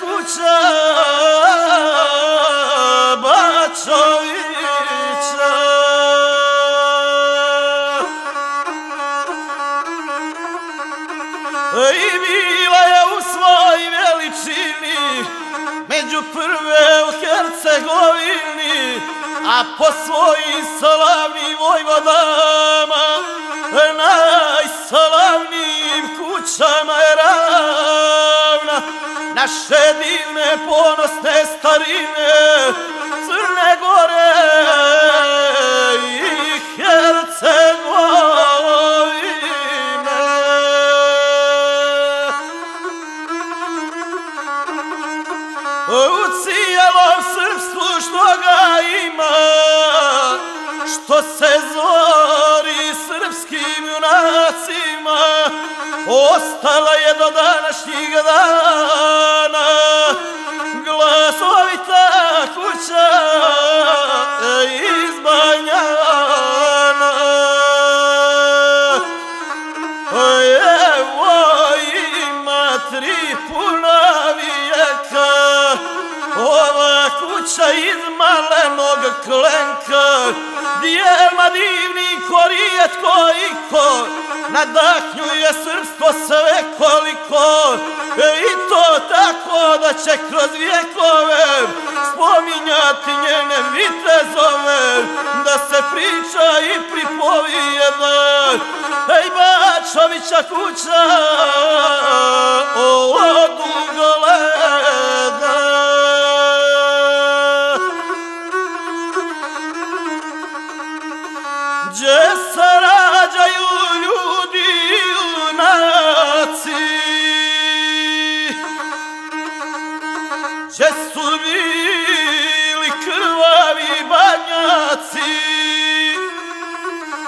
kuća Bacovića I bila je u svoj veličini među prve u Hercegovini, a po svojim slavnim vojvodama, najslavnijim kućama je rad naše divne ponosne starine, Crne Gore ostala je do današnjih dana glasovita kuća e, iz Banjana. E, evo ima tri puna vijeka, ova kuća iz malenog klenka, dijema divni korijet ko nadahnjuje srpstvo sve koliko, e, i to tako da će kroz vjekove spominjati njene vitezove, da se priča i pripovijeda, ej Bačovića kuća, o dugole Gdje su bili krvavi banjaci,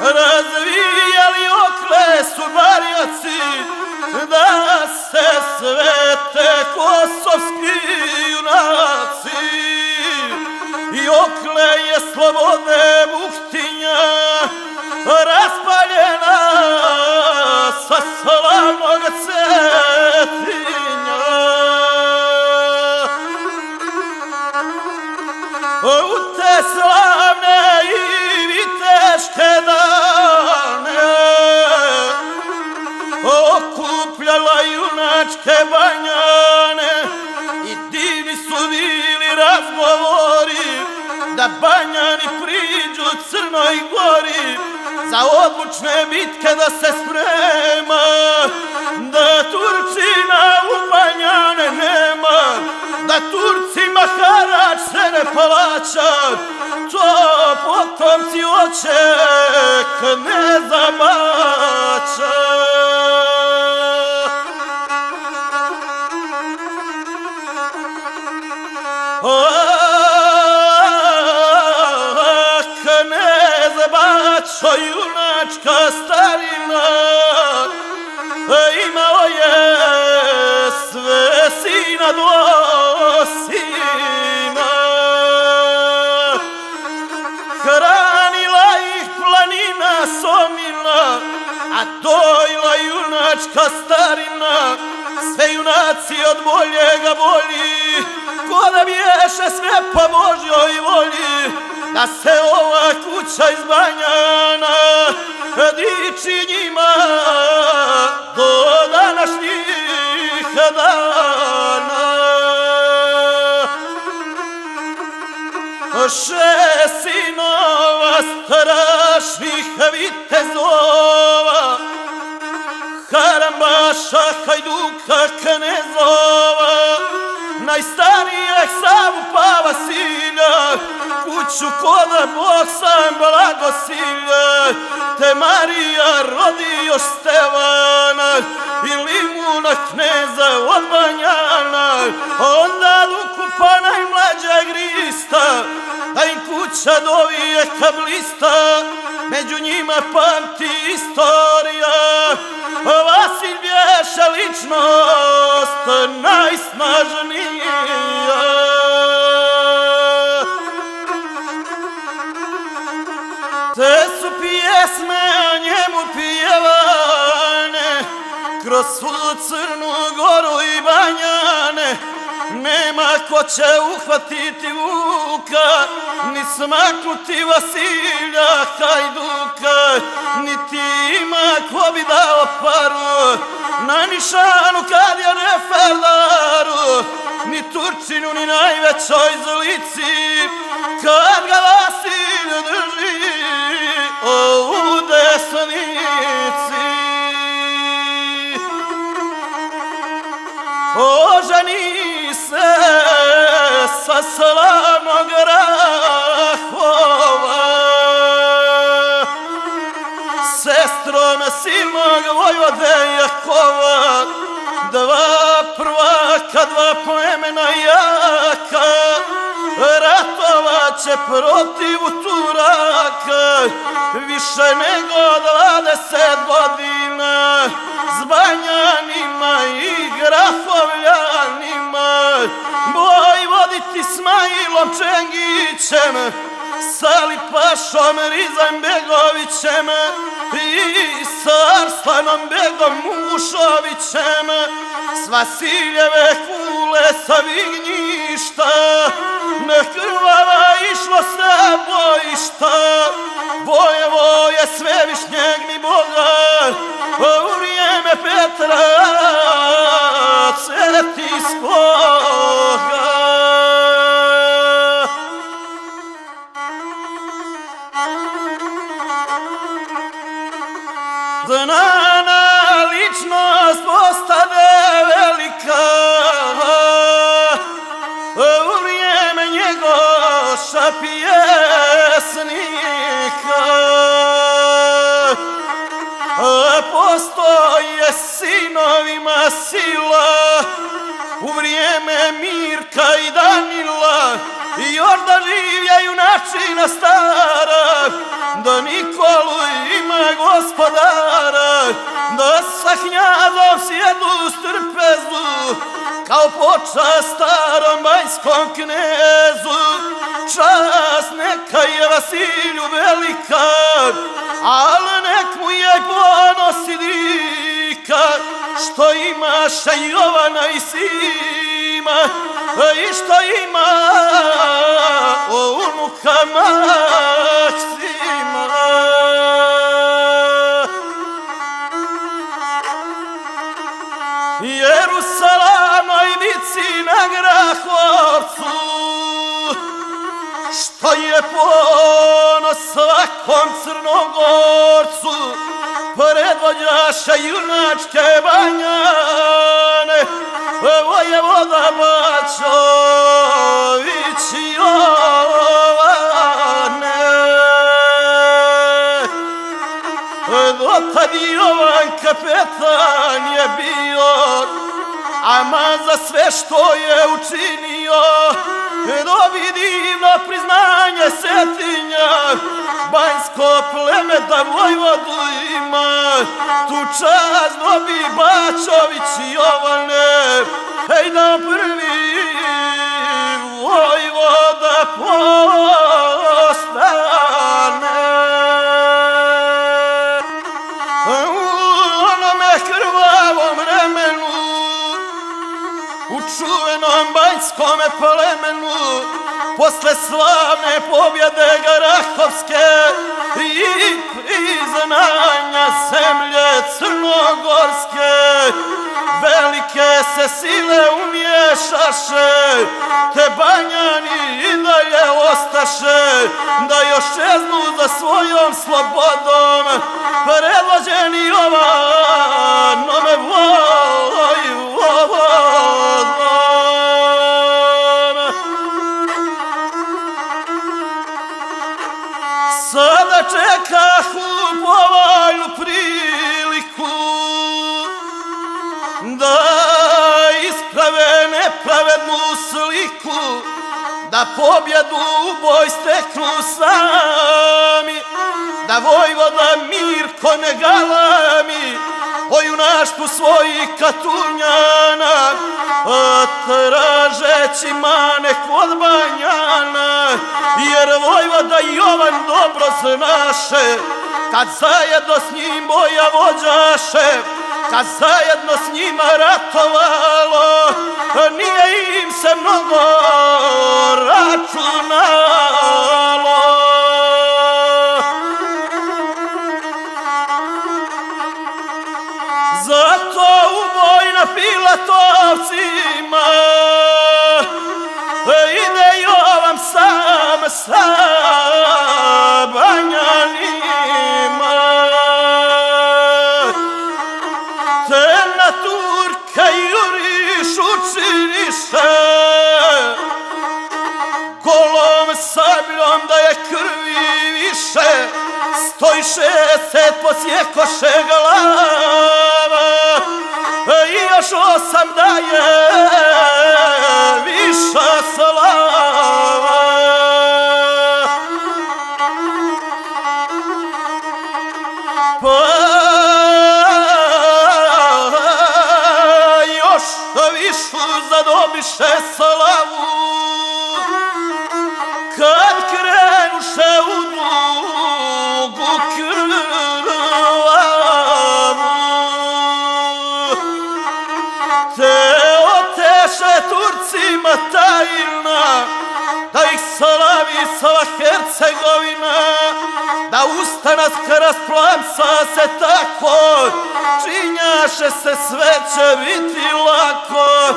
razvijali okle su barjaci, da se svete kosovski junaci. I okle je slobode muhtinja raspaljena sa slavnog cetinja. Bačke banjane. I divni su bili razgovori da banjani priđu Crnoj gori za odlučne bitke da se sprema da Turčina u banjane nema da Turcima harač se ne palača to potomci oček kneza bača junačka starina sve junaci od boljega bolji ko da biješe sve po Božjoj volji da se ova kuća iz Banjana diči njima do današnjih dana. Še sinova strašnih vitezova naša Hajduka, Knezova Najstarijeg samu pava sinja ću koda Bog sam blagosilja te Marija rodi još Stevana, I Limuna kneza od Banjana, onda pa najmlađa grista, a im kuća dovije kablista, među njima pamti istorija, Vasilj bješa ličnost najsnažnija. Te su pjesme o njemu pjevane, kroz svu crnu goru i banjane, Nema ko će uhvatiti vuka, ni smaknuti Vasilja Hajduka, niti ima ko bi dao paru, na nišanu kad je refelaru, ni Turčinu, ni najvećoj zlici, kad ga Sestrom mog Vojvode Jakova Dva prvaka, dva plemena jaka. Ratovat će protiv Turaka Više nego dvadeset godina. Zbanjanima i Grafovljanima, Boj voditi Smajlom Čengićem. Sali Pašom Rizam Begovićem I s Arslanom Begom Mušovićem. S Vasiljeve kule sa Vignjišta. Postoje sinovima sila. U vrijeme Mirka i Danila I još da življaju načina stara. Da Nikolu ima gospodara Da sa hnjadom sjedu strpezu Kao poča starom bajskom knezu. Čas neka je Vasilju velika a naša Jovana i Sima I što ima? O unuka Maksima Jerusalamoj vici na Grahovcu Što je ponos svakom crnogorcu Predvođaša junačke banjane Vojevoda Bačović ovo. Ama za sve što je učinio Dobi divno priznanje setinja Banjsko pleme da Vojvodu ima Tu čast dobi Bačović i Jovane Hej da prvi Vojvoda pola. Banjskom plemenu Posle slavne pobjede Garahovske I priznanja zemlje Crnogorske Velike se sile umješaše Te banjani i dalje ostaše Da još čeznu za svojom slobodom Predvođeni Jovanome vlada Da pobjedu u boj steknu sami. Da vojvoda Mirko ne galami O junaštvu svojih katunjana Tražeći mane kod banjana Jer vojvoda Jovan dobro znaše Kad zajedno s njim boja vođaše Kad zajedno s njima ratovalo Nije im se mnogo računalo Pilatovcima e, ide Jovan sam sam. Toj šeset posjekoše glava e, i još osam daje. Slavi sva Hercegovina Da ustanas skara splamsa se tako Činjaše se sve će biti lako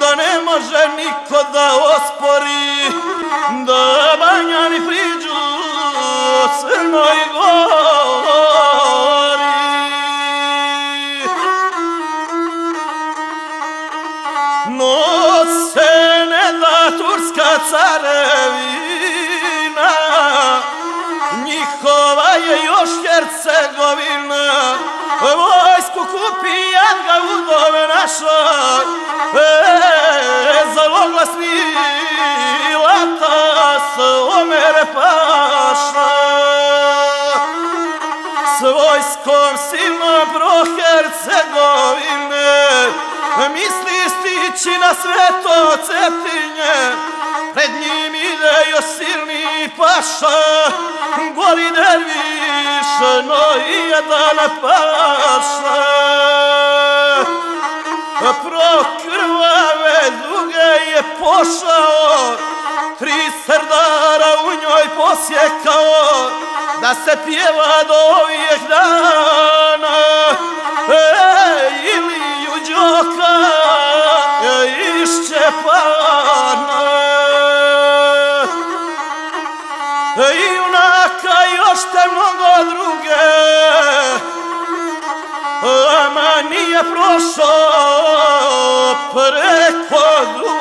Da ne može niko da ospori Da banjani priđu Crnoj gori. Naša e, Zalogla smila ta s omere paša. S vojskom silno pro Hercegovine Misli stići na sveto cetinje. Pred njim ide još silni paša Goli derviš, no i jedan paša. Prokrvave duge je pošao Tri srdara u njoj posjekao Da se pjeva do ovih dana. E, ili juđoka e, Išće pa prošao preko druge.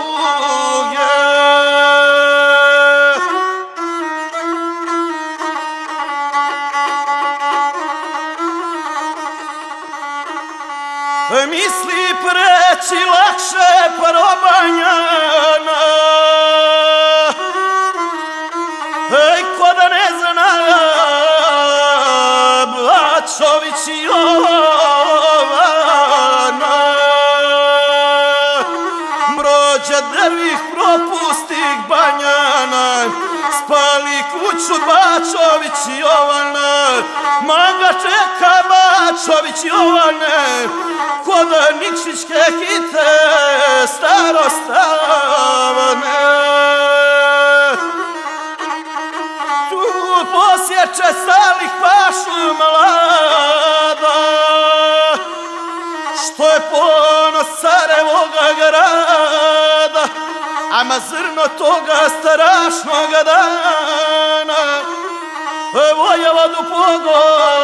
Misli preći lakše probanja kuću Bačović Jovana Manga čeka Bačović Jovane. Kod Nikšićke hite starostavne Tu posjeće salih pašu mlada Ama zrno toga strašnog dana e, Vojevadu do Pade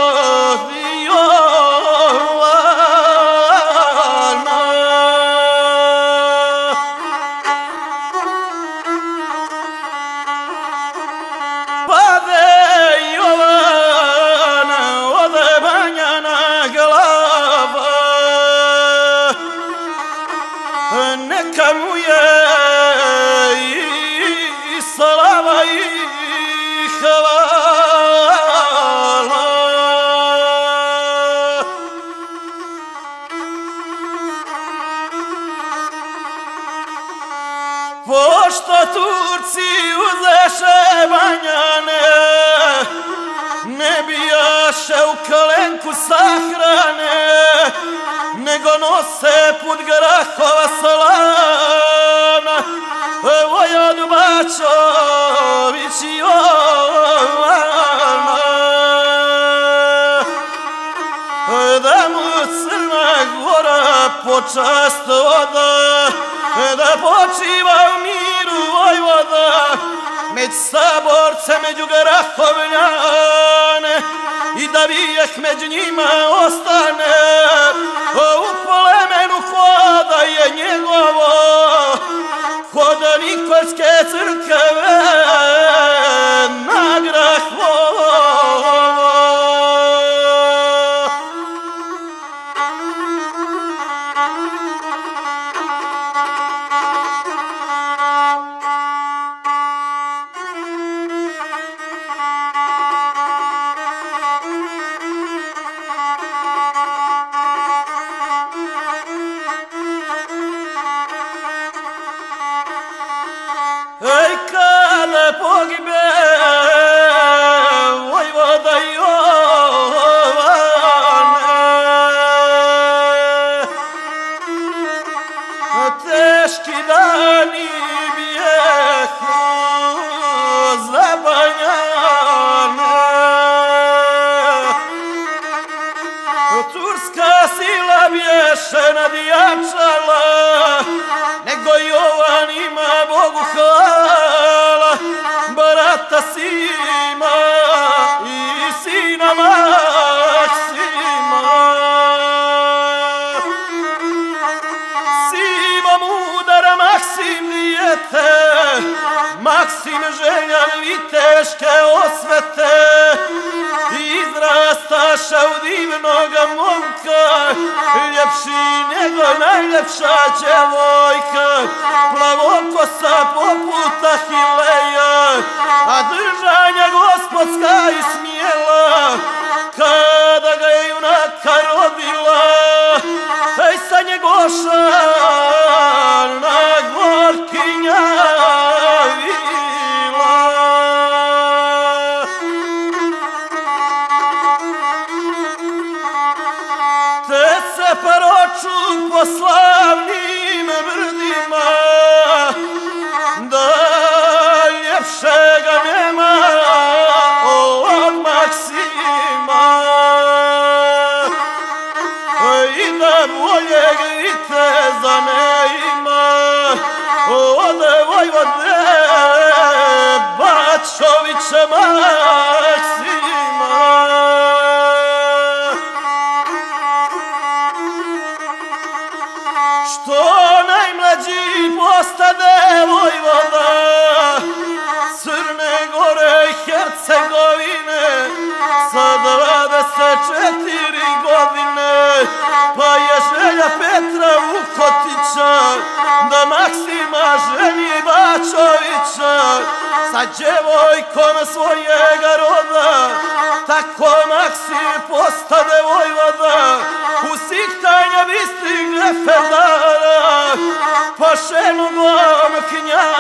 u kalenku sahrane, nego nose put grahova salana, Vojod Bačović i Jovana. Da mu Crna Gora počast oda, da počiva u među saborce, među grahovljane, i da vijek među njima ostane, O u polemenu hoda je njegovo, hoda Nikolske crkve, brate Izrastaša u divnoga momka Ljepši nego najljepša djevojka. Plavokosa poput Ahileja A držanja gospodska i smjela Kada ga je junaka rodila Ej sa njegoša Hercegovine Sa 24 godine Pa je želja Petra Vukotića Da Maksima ženi Bačovića Sa djevojkom svojega roda. Tako Maksim postade Vojvoda U siktanja bistrih grefedara Pašenogom knjaza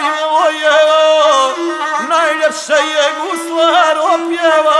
je Najljepše je guslar opjeva.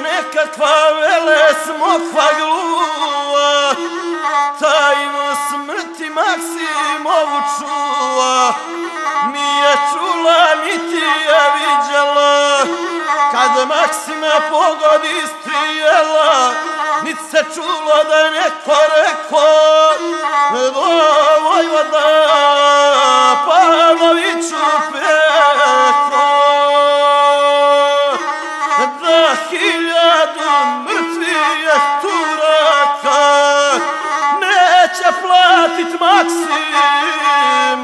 Nekakva vele smokva gluva, tajno smrti Maksimovu čula nije čula niti je vidjela, kad Maksima pogodi strijela, nit se čulo da je neko rekao, Eyvah titmaksim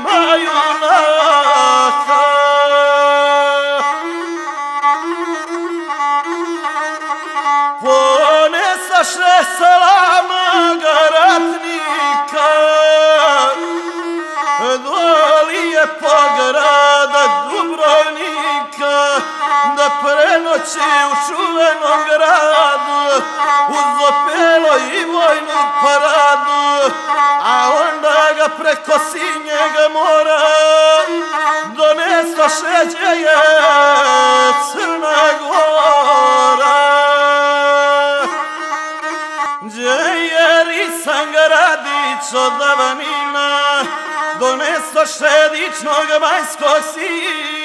noći u čuvenom gradu Uzopelo i vojnu paradu A onda ga preko sinjega mora Donesla šeđeje Crna Gora. Gdje je risan gradić od Avanina Donesla šedićnog majskog sina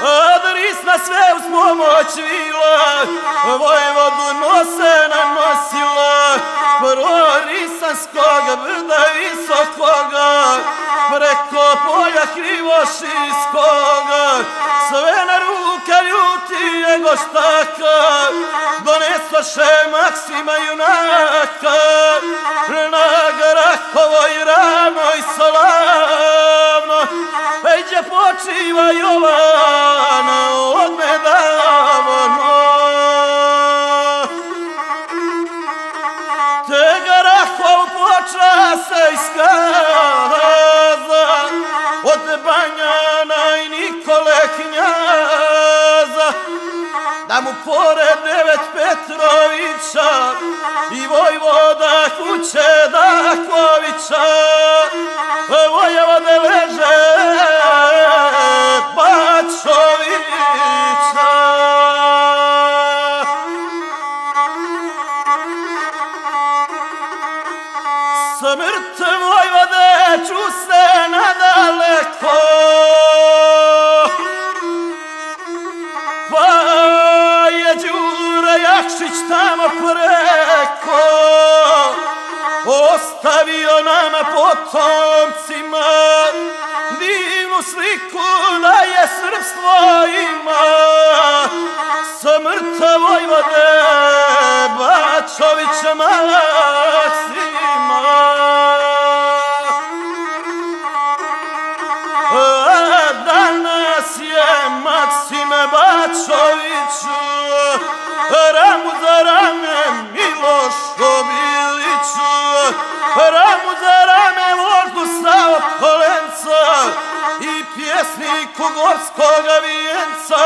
Odris na sve uz pomoć vila, Vojvodu nose nanosila, Prorisanskog brda visokoga, Preko polja krivošiskoga, Sve na ruke ljuti je goštaka, Donesoše Maksima junaka, Na Garahovoj ranoj salavno, Eđe počiva Jovana od noć. Te Garahov poča se iskaza od Banjana i Nikole Knjaza. Da mu pored devet Petrovića i Vojvoda kuće Jakšić tamo preko Ostavio nama potomcima. Divnu sliku da je srpstvo ima Smrt Vojvode Bačovića Maksima pjesniku gorskog vijenca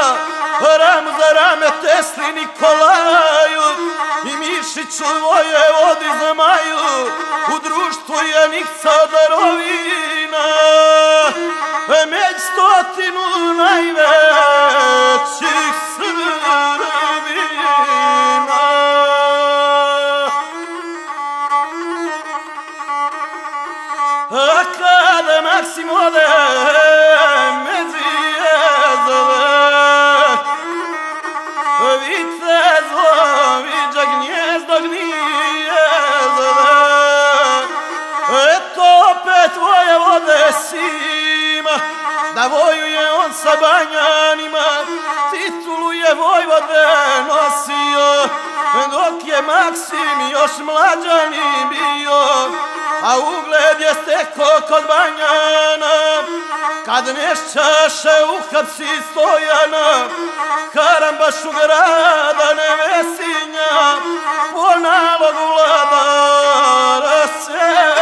Ram za rame Tesli Nikolaju. I Mišiću voje vodi zmaju U društvu je Nikca darovina e, Među stotinu najvećih Maksim ode sa banjanima Titulu je vojvode nosio Dok je Maksim još mlađani bio a ugled je steko kod banjana, kad nešćaše uhapsi stojana, karambašu grada nevesinja, po nalogu vladara se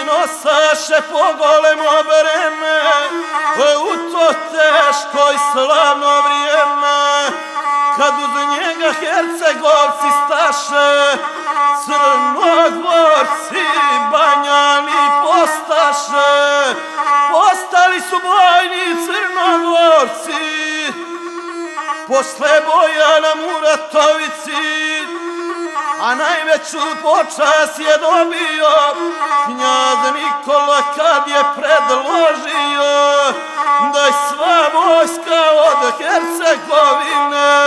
i nosaše po golemo breme u to teško i slavno vrijeme. Kad uz njega hercegovci staše crnogorci banjani postaše. Postali su bojni crnogorci posle boja na Muratovici a najveću počas je dobio knjaz Nikola kad je predložio da je sva vojska od Hercegovine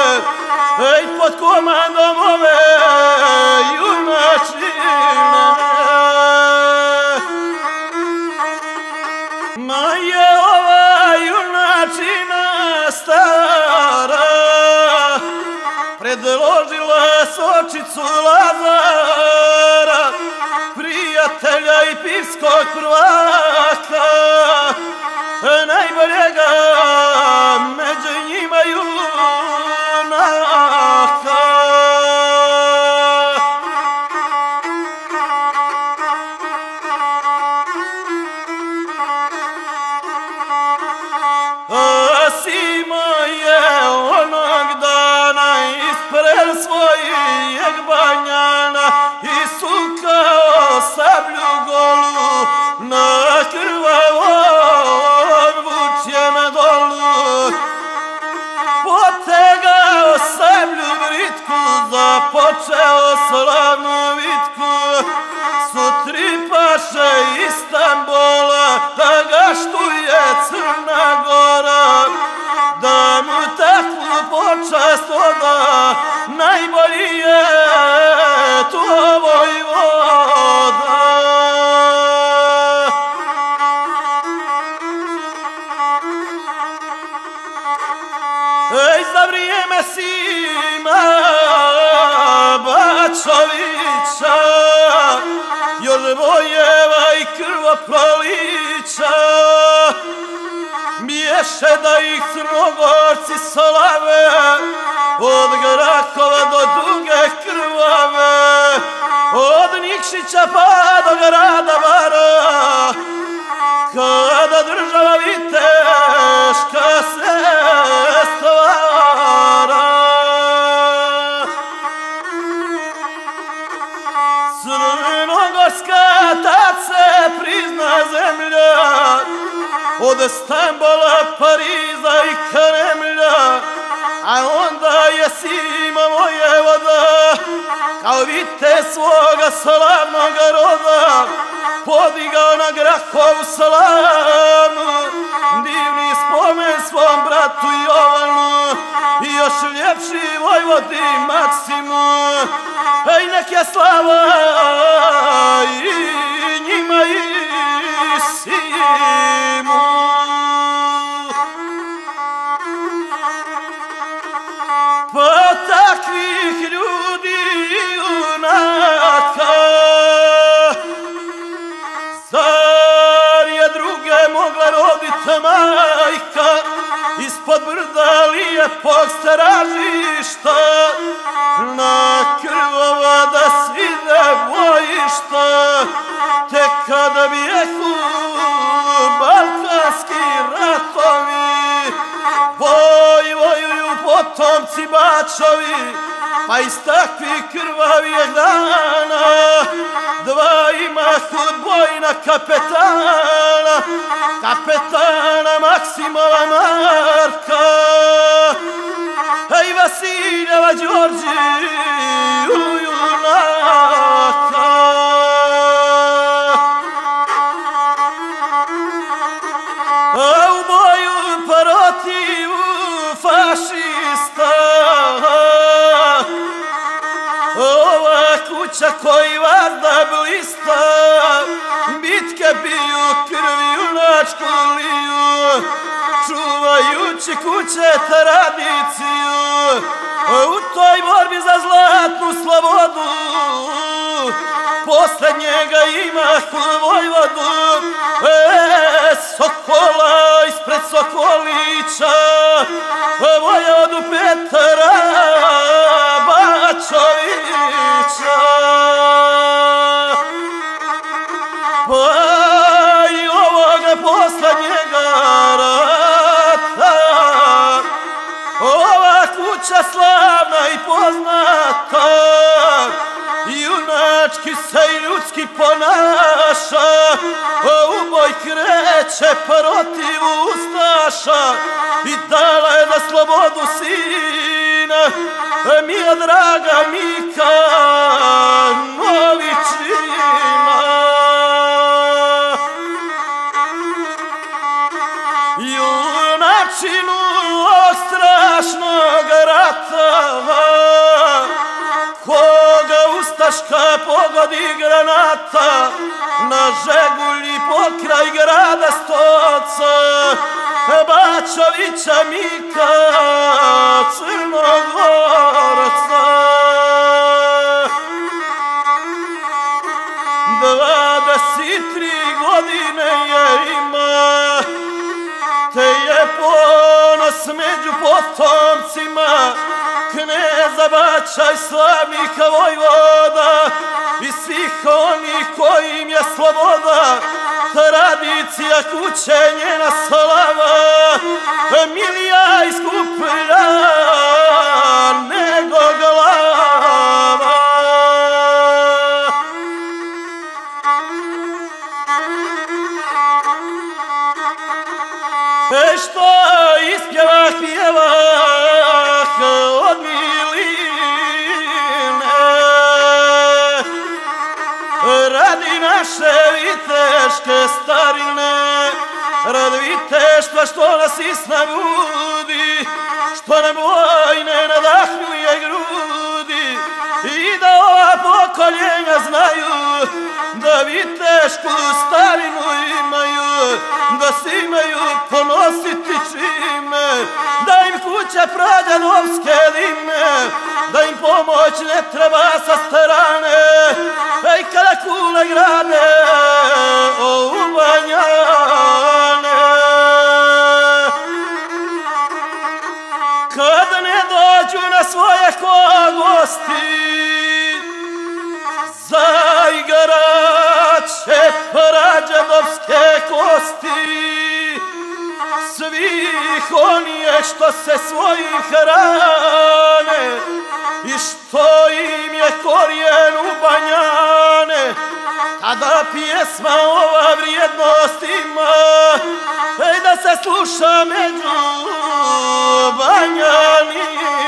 ej pod komandom ove junačine prijatelja i se slavnu vitku, sutri prolića Miješe da ih crnogorci slave, od Grakova do duge krvave, od Nikšića pa do grada Bara, kada država vidi od Stambola, Pariza i Kremlja, a onda je Sima moje voda, kao vite svoga slavnog roda, podigao na Grahovu slavnu, divni spomen svom bratu Jovanu, i još ljepši vojvodi Maksimu, ej nek je slava Ispod brda lijepog stražišta Na krvova da svide bojišta. Tek kada bi eku balkanski ratovi Voj, vojuju potomci bačovi, pa iz takvih krvavih dana dva ima bojna kapetana, kapetana Maksimova Marka, a i Vasiljeva Đorđiju junaka. Piju, biju krvi junačku liju Čuvajući kuće tradiciju U toj borbi za zlatnu slobodu Posle njega ima vojvodu e, Sokola ispred Sokolića e, Vojvodu Petra junački se i ljudski ponaša, u boj kreće protiv ustaša. I dala je na slobodu sina, e mi je draga Mika Ustaška granata na žegulji pokraj grada stoca Bačovića Mika Crnogoraca. Dvadeset tri godine je ima te je ponos među potomcima kneza bača i slavnika vojvoda i svih onih kojim je sloboda tradicija kuće njena slava milija teške starine, Radvite viteštva što nas isna budi, što nam vojne nadahnjuje grudi. I da ova pokoljenja znaju da vitešku starinu imaju, da se imaju ponositi čime, da će kuće prađanovske dime, da im pomoć ne treba sa strane, ej kada kule grade o ubanjane. Kada ne dođu na svoje kogosti, što se svoji hrane i što im je korijen u banjane. Tada pjesma ova vrijednost ima ej da se sluša među banjanima.